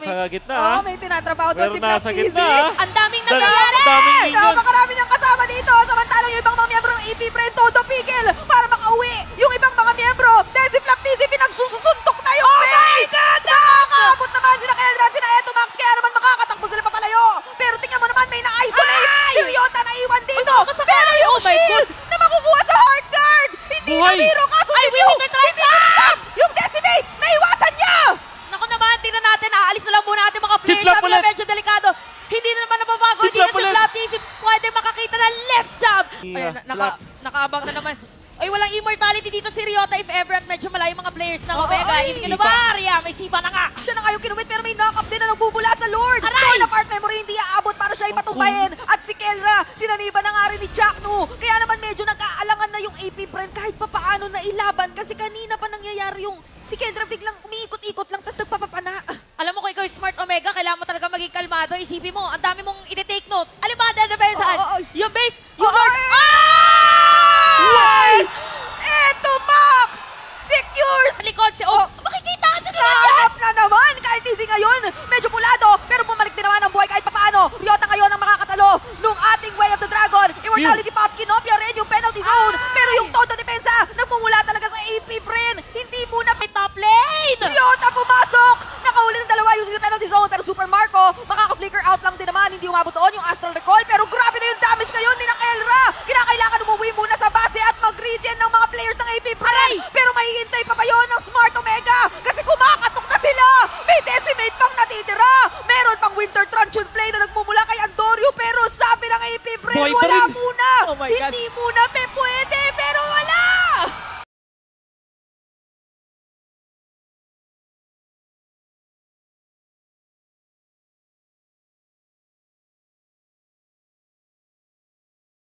nasa gitna, Oo, ah. may tinatrabaho doon si nasa Black gitna, Easy. ah. Ang daming nangyayari! daming minions. Napakarami niyang kasama dito. Samantalang yung ibang mga miyembro ng EP Friend todo pigil para makauwi. Yung ibang mga miyembro, dahil si Flap TZ pinagsusuntok na yung Oh face! Nakakaabot naman sina Kendra at sina Eto Max, kaya naman makakatakbo sila papalayo. Pero tingnan mo naman, may na-isolate. Si Ryota na iwan dito. Pero yung Oh my shield na makukuha sa heart guard, hindi Buhay. na biro. Kaso Ay, si we Mew, need to try hindi tinigap. Yung decimate, naiwasan niya. Naku naman, tingnan natin. Aalis na lang muna natin mga Si players. Flap Sabi na ulit. Medyo delikado. Hindi na naman nababago. Si Hindi na si. Flap si pwede makakita ng left jab. Yeah, Ayun, na- naka, nakaabang na naman. Ay, walang immortality dito si Ryota if ever at medyo malayo mga players ng Omega. ay. Ibig na ba? Arya, may sipa na nga. Siya na nga yung kinumit pero may knock-up din na nagbubula sa Lord. Aray! Torn apart memory hindi aabot para siya ipatumbayin. At si Kelra, sinaniba na nga rin ni Jack Nu. Kaya naman medyo nag-aalangan na yung AP brand kahit papaano na ilaban. Kasi kanina pa nangyayari yung si Kendra biglang umiikot-ikot lang Omega, kailangan mo talaga maging kalmado. Isipin mo, ang dami mong ine-take note. The depensahan? Oo, oo. Yung base, yung Oo, Lord. ay! What? Eto Max! Secures! Likod si Oh. Makikita ka na Nahanap na naman! Kahit easy ngayon, medyo pulado, pero bumalik din naman ang buhay kahit papaano. Ryota ngayon ang makakatalo nung ating Way of the Dragon. Immortality Pop, kinopya rin yung penalty zone. Pero yung todo depensa, nagmumula talaga sa AP Brin. Hindi muna May top lane! Ryota pumasok! Nakahuli ng dalawa using the penalty zone. Pero Super Marco, makaka-flicker out lang din naman. Hindi umabot doon yung Astral Recall. Pero grabe na yung damage ngayon ni Elra. Kinakailangan umuwi muna sa base at mag-regen ng mga players ng AP. Aray! Pero mahihintay pa ba yun ng Smart Omega? Kasi kumakatok na sila! May decimate pang natitira! Meron pang Winter Truncheon Play na nagmumula kay Andorio pero sabi ng AP pa wala muna! Oh my God. Hindi muna pe pwede!